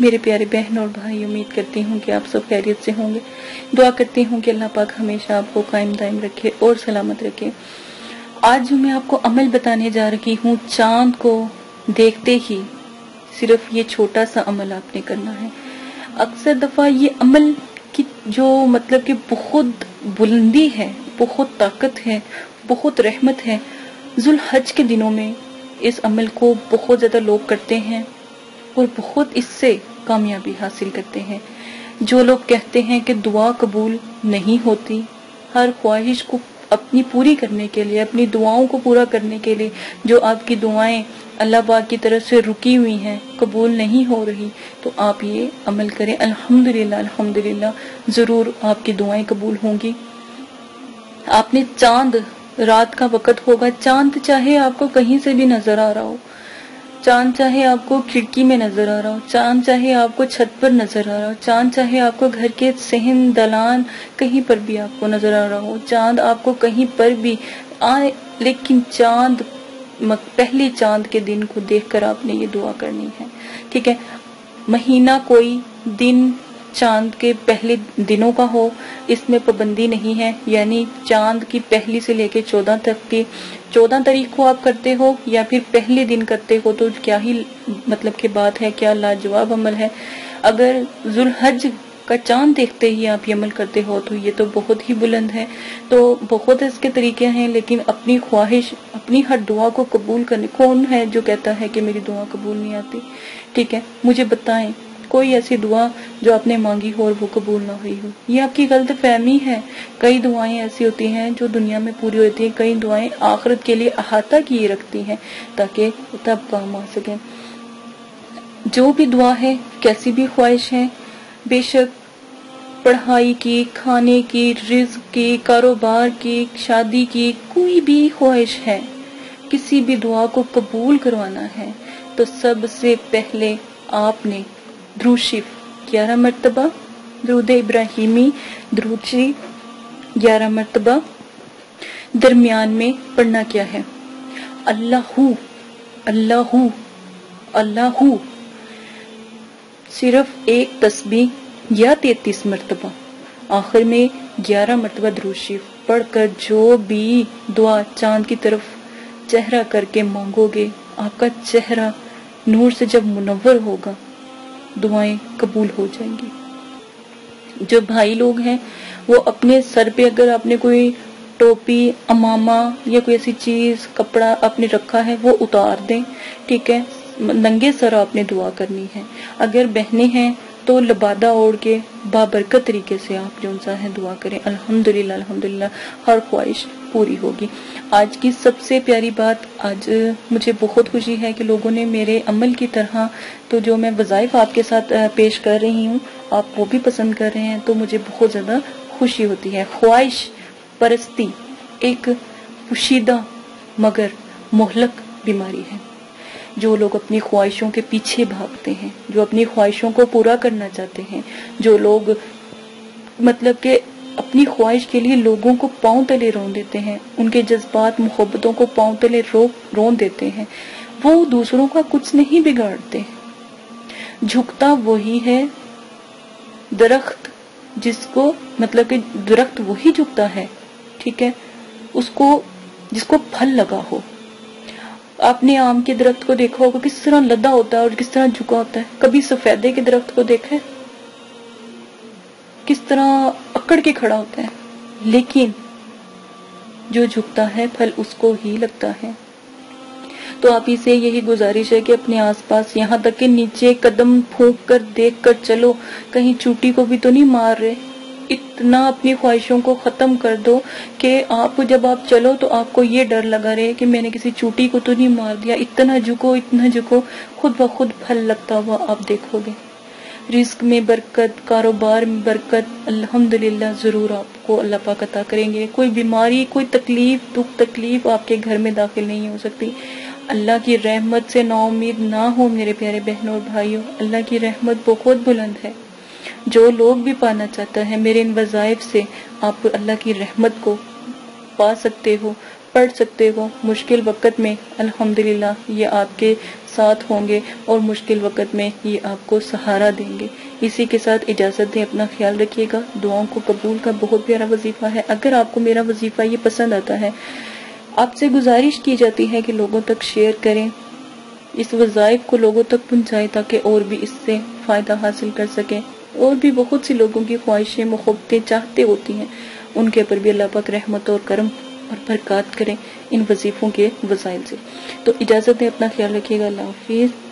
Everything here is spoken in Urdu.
میرے پیارے بہن اور بھائی، امید کرتی ہوں کہ آپ سب خیریت سے ہوں گے۔ دعا کرتی ہوں کہ اللہ پاک ہمیشہ آپ کو قائم دائم رکھے اور سلامت رکھے۔ آج جو میں آپ کو عمل بتانے جا رہی ہوں، چاند کو دیکھتے ہی صرف یہ چھوٹا سا عمل آپ نے کرنا ہے۔ اکثر دفعہ یہ عمل کی جو مطلب کہ بہت بلندی ہے، بہت طاقت ہے، بہت رحمت ہے، ذوالحج کے دنوں میں اس عمل کو بہت زیادہ لوگ کرتے ہیں۔ اور بہت اس سے کامیابی حاصل کرتے ہیں۔ جو لوگ کہتے ہیں کہ دعا قبول نہیں ہوتی، ہر خواہش کو اپنی پوری کرنے کے لیے، اپنی دعاؤں کو پورا کرنے کے لیے جو آپ کی دعائیں اللہ پاک کی طرف سے رکی ہوئی ہیں، قبول نہیں ہو رہی، تو آپ یہ عمل کریں۔ الحمدللہ الحمدللہ، ضرور آپ کی دعائیں قبول ہوں گی۔ آپ نے چاند، رات کا وقت ہوگا، چاند چاہے آپ کو کہیں سے بھی نظر آ رہا ہو چاند چاہے آپ کو کھڑکی میں نظر آ رہا ہو، چاند چاہے آپ کو چھت پر نظر آ رہا ہو، چاند چاہے آپ کو گھر کے سہن دلان کہیں پر بھی آپ کو نظر آ رہا ہو، چاند آپ کو کہیں پر بھی آئے، لیکن چاند پہلی چاند کے دن کو دیکھ کر آپ نے یہ دعا کرنی ہے۔ ٹھیک ہے، مہینہ کوئی دن چاند کے پہلے دنوں کا ہو، اس میں پابندی نہیں ہے۔ یعنی چاند کی پہلی سے لے کے چودہ تک کی چودہ تاریخ کو آپ کرتے ہو یا پھر پہلے دن کرتے ہو تو کیا ہی مطلب کی بات ہے، کیا لاجواب عمل ہے؟ اگر ذوالحج کا چاند دیکھتے ہی آپ یہ عمل کرتے ہو تو یہ تو بہت ہی بلند ہے۔ تو بہت اس کے طریقے ہیں، لیکن اپنی خواہش، اپنی ہر دعا کو قبول کرنے، کون ہے جو کہتا ہے کہ میری دعا قبول نہیں آتی؟ ٹھیک ہے، مجھے بتائیں۔ کوئی ایسی دعا جو آپ نے مانگی ہو اور وہ قبول نہ ہوئی ہو۔ یہ آپ کی غلط فہمی ہے۔ کئی دعائیں ایسی ہوتی ہیں جو دنیا میں پوری ہوتی ہیں۔ کئی دعائیں آخرت کے لیے احاطہ کیے رکھتی ہیں تاکہ تب کام آ سکے۔ جو بھی دعا ہے، کیسی بھی خواہش ہے، بے شک پڑھائی کی، کھانے کی، رزق کی، کاروبار کی، شادی کی کوئی بھی خواہش ہے، کسی بھی دعا کو قبول کروانا ہے، تو سب سے پہلے آپ نے درود شریف گیارہ مرتبہ درود ابراہیمی درود شریف گیارہ مرتبہ درمیان میں پڑھنا کیا ہے اللہ ہو اللہ ہو اللہ ہو صرف ایک تسبیح یا تینتیس مرتبہ آخر میں گیارہ مرتبہ درود شریف پڑھ کر جو بھی دعا چاند کی طرف چہرہ کر کے مانگو گے آپ کا چہرہ نور سے جب منور ہوگا دعائیں قبول ہو جائیں گی۔ جو بھائی لوگ ہیں، وہ اپنے سر پہ اگر آپ نے کوئی ٹوپی، امامہ یا کوئی ایسی چیز، کپڑا آپ نے رکھا ہے، وہ اتار دیں، ٹھیک ہے؟ ننگے سر آپ نے دعا کرنی ہے۔ اگر بہنیں ہیں تو لبادہ اوڑ کے بابرکت طریقے سے آپ جو ہے دعا کریں۔ الحمدللہ الحمدللہ، ہر خواہش۔ پوری ہوگی۔ آج کی سب سے پیاری بات، آج مجھے بہت خوشی ہے کہ لوگوں نے میرے عمل کی طرح تو جو میں وظائف آپ کے ساتھ پیش کر رہی ہوں، آپ وہ بھی پسند کر رہے ہیں تو مجھے بہت زیادہ خوشی ہوتی ہے۔ خواہش پرستی، ایک پوشیدہ مگر مہلک بیماری ہے۔ جو لوگ اپنی خواہشوں کے پیچھے بھاگتے ہیں، جو اپنی خواہشوں کو پورا کرنا چاہتے ہیں، جو لوگ مطلب کہ اپنی خواہش کے لیے لوگوں کو پاؤں تلے رون دیتے ہیں، ان کے جذبات، محبتوں کو پاؤں تلے رون دیتے ہیں۔ وہ دوسروں کا کچھ نہیں بگاڑتے۔ جھکتا وہی ہے، درخت جس کو مطلب کہ درخت وہی جھکتا ہے، ٹھیک ہے؟ اس کو، جس کو پھل لگا ہو۔ آپ نے آم کے درخت کو دیکھا ہوگا، کس طرح لدا ہوتا ہے اور کس طرح جھکا ہوتا ہے۔ کبھی سفیدے کے درخت کو دیکھا ہے؟ کس طرح اکڑ کے کھڑا ہوتا ہے۔ لیکن جو جھکتا ہے، پھل اس کو ہی لگتا ہے۔ تو آپ ہی سے یہی گزارش ہے کہ اپنے آس پاس یہاں تک کہ نیچے قدم پھونک کر دیکھ کر چلو۔ کہیں چوٹی کو بھی تو نہیں مار رہے۔ اتنا اپنی خواہشوں کو ختم کر دو کہ آپ جب آپ چلو تو آپ کو یہ ڈر لگا رہے کہ میں نے کسی چوٹی کو تو نہیں مار دیا۔ اتنا جھکو اتنا جھکو، خود بخود پھل لگتا ہوا آپ دیکھو گے۔ رزق میں برکت، کاروبار میں برکت، الحمدللہ ضرور آپ کو اللہ پاک عطا کریں گے۔ کوئی بیماری، کوئی تکلیف، دکھ تکلیف آپ کے گھر میں داخل نہیں ہو سکتی۔ اللہ کی رحمت سے نا امید نہ ہو میرے پیارے بہنوں اور بھائیوں۔ اللہ کی رحمت بہت بلند ہے۔ جو لوگ بھی پانا چاہتا ہے میرے ان وظائف سے آپ اللہ کی رحمت کو پا سکتے ہو۔ پڑھ سکتے ہو۔ مشکل وقت میں الحمدللہ یہ آپ کے ساتھ ہوں گے اور مشکل وقت میں یہ آپ کو سہارا دیں گے۔ اسی کے ساتھ اجازت دیں، اپنا خیال رکھیے گا۔ دعاؤں کو قبول کا بہت پیارا وظیفہ ہے۔ اگر آپ کو میرا وظیفہ یہ پسند آتا ہے، آپ سے گزارش کی جاتی ہے کہ لوگوں تک شیئر کریں۔ اس وظائف کو لوگوں تک پہنچائیں تاکہ اور بھی اس سے فائدہ حاصل کر سکیں۔ اور بھی بہت سی لوگوں کی خواہشیں محبتیں چاہتے ہوتی ہیں۔ ان کے اوپر بھی اللہ پاک رحمت اور کرم اور برکات کریں ان وظیفوں کے وسائل سے۔ تو اجازت دیں، اپنا خیال رکھیے گا۔ اللہ حافظ۔